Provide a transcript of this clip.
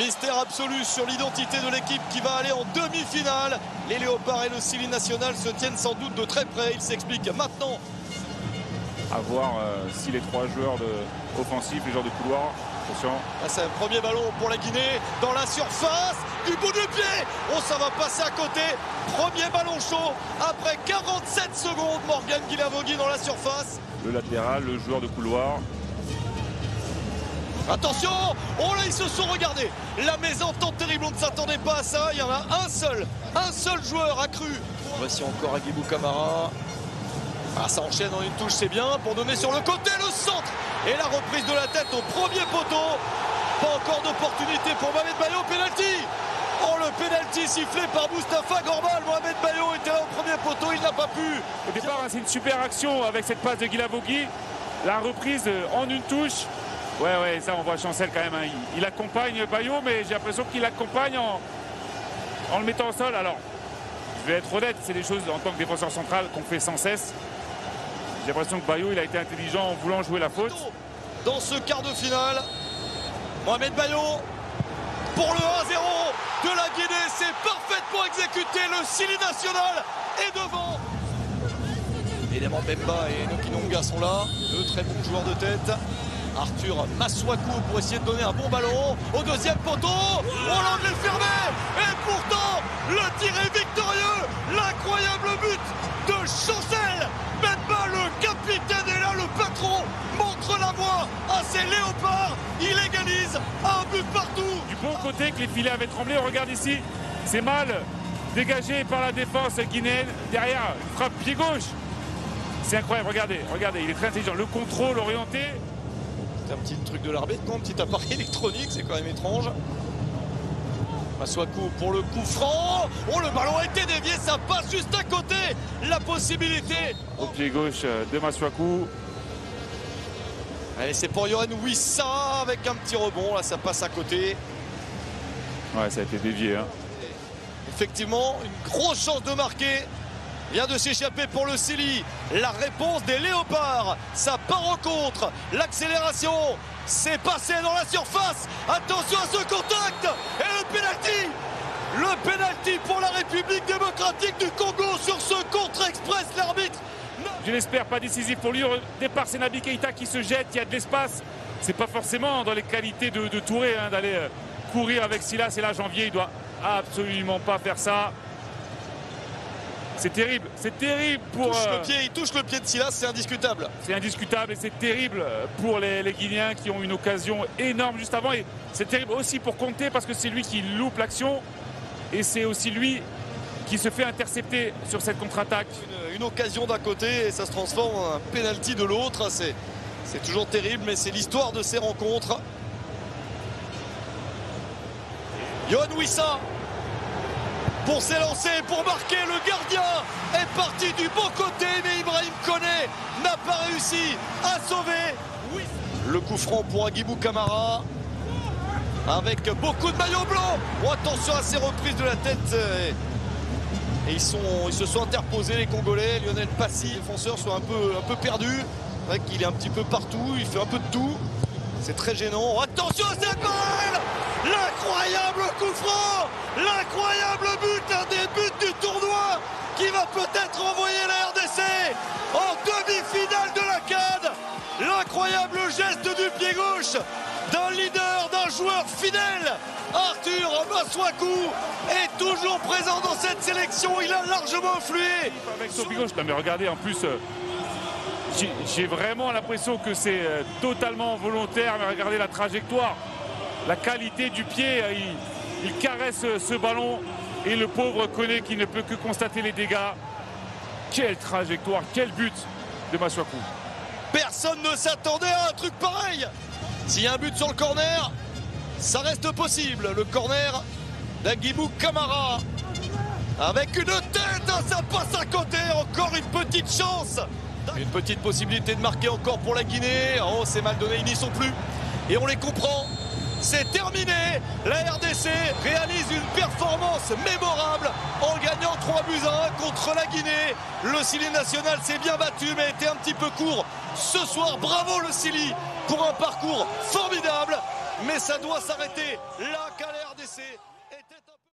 Mystère absolu sur l'identité de l'équipe qui va aller en demi-finale. Les Léopards et le Sili National se tiennent sans doute de très près. Il s'explique maintenant. À voir euh, si les trois joueurs de offensifs, les joueurs de couloir, attention. Ah, c'est un premier ballon pour la Guinée dans la surface. Du bout du pied. Oh, ça va passer à côté. Premier ballon chaud après 47 secondes. Morgan Guilavogui dans la surface. Le latéral, le joueur de couloir, Attention Oh là, ils se sont regardés La mésentente terrible, on ne s'attendait pas à ça. Il y en a un seul, un seul joueur accru. Voici encore Agibou Kamara. Ah, ça enchaîne en une touche, c'est bien. Pour donner sur le côté, le centre Et la reprise de la tête au premier poteau. Pas encore d'opportunité pour Mohamed Bayo, penalty Oh le penalty sifflé par Mustapha Gorbal. Mohamed Bayo était là au premier poteau, il n'a pas pu. Au départ, c'est une super action avec cette passe de Guilavogui. La reprise en une touche. Ouais, ouais, ça, on voit Chancel quand même. hein. Il, accompagne Bayo, mais j'ai l'impression qu'il l'accompagne en, en le mettant au sol. Alors, je vais être honnête, c'est des choses en tant que défenseur central qu'on fait sans cesse. J'ai l'impression que Bayo, il a été intelligent en voulant jouer la faute. Dans ce quart de finale, Mohamed Bayo pour le 1-0 de la Guinée. C'est parfaitement exécuté. Le Sili National est devant. Évidemment, Bemba et Nokinonga sont là. Deux très bons joueurs de tête. Arthur Maswaku pour essayer de donner un bon ballon au deuxième poteau. Oh l'angle est fermé Et pourtant, le tir est victorieux. L'incroyable but de Chancel. Bemba, le capitaine est là, le patron, montre la voie à ses léopards. Il égalise un but partout. Du bon côté que les filets avaient tremblé, on regarde ici, c'est mal dégagé par la défense guinéenne. Derrière, frappe pied gauche. C'est incroyable, regardez, regardez, il est très intelligent. Le contrôle orienté, C'est un petit truc de l'arbitre, non Un petit appareil électronique, c'est quand même étrange. Maswaku pour le coup franc. Oh, le ballon a été dévié, ça passe juste à côté. La possibilité. au pied gauche euh, de Maswaku. Allez, c'est pour Johan Wissa avec un petit rebond. Là, ça passe à côté. Ouais, ça a été dévié. hein. Effectivement, une grosse chance de marquer. Vient de s'échapper pour le Sili. La réponse des Léopards. Ça part en contre. L'accélération. C'est passé dans la surface. Attention à ce contact. Et le pénalty. Le pénalty pour la République démocratique du Congo sur ce contre-express. L'arbitre. Je l'espère pas décisif pour lui. Départ, c'est Nabi Keita qui se jette, il y a de l'espace. C'est pas forcément dans les qualités de, de Touré hein, d'aller euh, courir avec Silas. Et là, Janvier, il doit absolument pas faire ça. C'est terrible, c'est terrible pour. Touche euh, le pied, il touche le pied de Silas, c'est indiscutable. C'est indiscutable et c'est terrible pour les, les Guinéens qui ont une occasion énorme juste avant. Et c'est terrible aussi pour Conté parce que c'est lui qui loupe l'action et c'est aussi lui qui se fait intercepter sur cette contre-attaque. Une, une occasion d'un côté et ça se transforme en un penalty de l'autre. C'est, c'est toujours terrible, mais c'est l'histoire de ces rencontres. Johan Wissa pour s'élancer, pour marquer. Le gardien est parti du bon côté, mais Ibrahim Koné n'a pas réussi à sauver. Le coup franc pour Agibou Kamara. Avec beaucoup de maillots blancs. Oh, attention à ces reprises de la tête. euh, et ils, se sont interposés, les Congolais. Lionel Passy, les défenseurs, sont un peu, un peu perdus. C'est vrai qu'il est un petit peu partout, il fait un peu de tout. C'est très gênant. Attention à cette balle L'incroyable coup franc L'incroyable but, un des buts du tournoi qui va peut-être envoyer la RDC en demi-finale de la CAD. L'incroyable geste du pied gauche d'un leader, d'un joueur fidèle. Arthur Maswaku est toujours présent dans cette sélection. Il a largement influé. Avec son pied gauche, mais regardez en plus, euh, j'ai- vraiment l'impression que c'est euh, totalement volontaire. Mais regardez la trajectoire, la qualité du pied. euh, Il, caresse euh, ce ballon et le pauvre connaît qui ne peut que constater les dégâts. Quelle trajectoire, quel but de Maswaku. Personne ne s'attendait à un truc pareil. S'il y a un but sur le corner, ça reste possible. Le corner d'Agibou Kamara. Avec une tête, ça passe à côté. Encore une petite chance. Une petite possibilité de marquer encore pour la Guinée. Oh, c'est mal donné, ils n'y sont plus. Et on les comprend. C'est terminé. La RDC réalise une performance mémorable en gagnant 3 buts à 1 contre la Guinée. Le Sili national s'est bien battu mais était un petit peu court ce soir. Bravo le Sili pour un parcours formidable. Mais ça doit s'arrêter là. Blessé était un